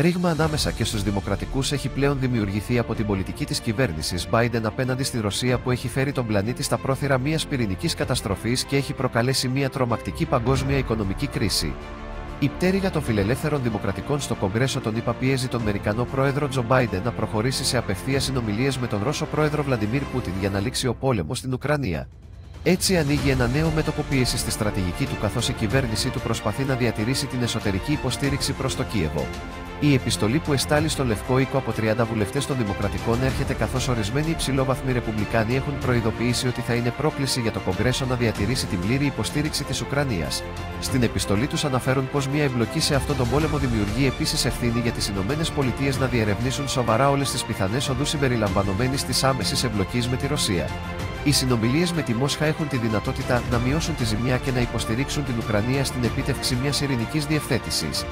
Ρήγμα ανάμεσα και στους Δημοκρατικούς έχει πλέον δημιουργηθεί από την πολιτική της κυβέρνησης Biden απέναντι στη Ρωσία που έχει φέρει τον πλανήτη στα πρόθυρα μιας πυρηνικής καταστροφής και έχει προκαλέσει μια τρομακτική παγκόσμια οικονομική κρίση. Η πτέρυγα των φιλελεύθερων δημοκρατικών στο Κογκρέσο τον ΗΠΑ πιέζει τον Αμερικανό πρόεδρο Τζο Μπάιντεν να προχωρήσει σε απευθείας συνομιλίες με τον Ρώσο πρόεδρο Βλαντιμίρ Πούτιν για να λήξει ο πόλεμος στην Ουκρανία. Έτσι ανοίγει ένα νέο μέτωπο πίεση στη στρατηγική του καθώς η κυβέρνησή του προσπαθεί να διατηρήσει την εσωτερική υποστήριξη προς το Κίεβο. Η επιστολή που εστάλει στο Λευκό Οίκο από 30 βουλευτές των Δημοκρατικών έρχεται καθώς ορισμένοι υψηλόβαθμοι Ρεπουμπλικάνοι έχουν προειδοποιήσει ότι θα είναι πρόκληση για το Κογκρέσο να διατηρήσει την πλήρη υποστήριξη της Ουκρανίας. Στην επιστολή τους αναφέρουν πως μια εμπλοκή σε αυτόν τον πόλεμο δημιουργεί επίσης ευθύνη για τις ΗΠΑ να διερευνήσουν σοβαρά όλες τις πιθανές οδούς συμπεριλαμβανομένης της άμεσης εμπλοκής με τη Ρωσία. Οι συνομιλίες με τη Μόσχα έχουν τη δυνατότητα να μειώσουν τη ζημιά και να υποστηρίξουν την Ουκρανία στην επίτευξη μιας ειρηνικής διευθέτησης.